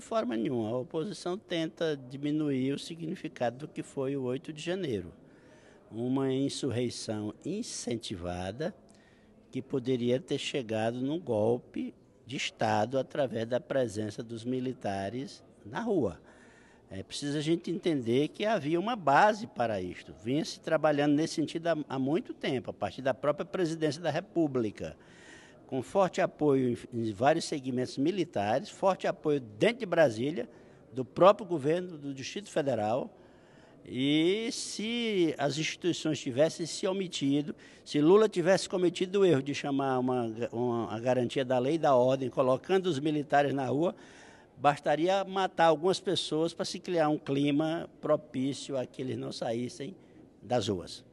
de forma nenhuma. A oposição tenta diminuir o significado do que foi o 8 de janeiro. Uma insurreição incentivada que poderia ter chegado num golpe de Estado através da presença dos militares na rua. É preciso a gente entender que havia uma base para isto. Vinha se trabalhando nesse sentido há, há muito tempo, a partir da própria presidência da República com forte apoio em vários segmentos militares, forte apoio dentro de Brasília, do próprio governo do Distrito Federal. E se as instituições tivessem se omitido, se Lula tivesse cometido o erro de chamar uma, uma a garantia da lei e da ordem, colocando os militares na rua, bastaria matar algumas pessoas para se criar um clima propício a que eles não saíssem das ruas.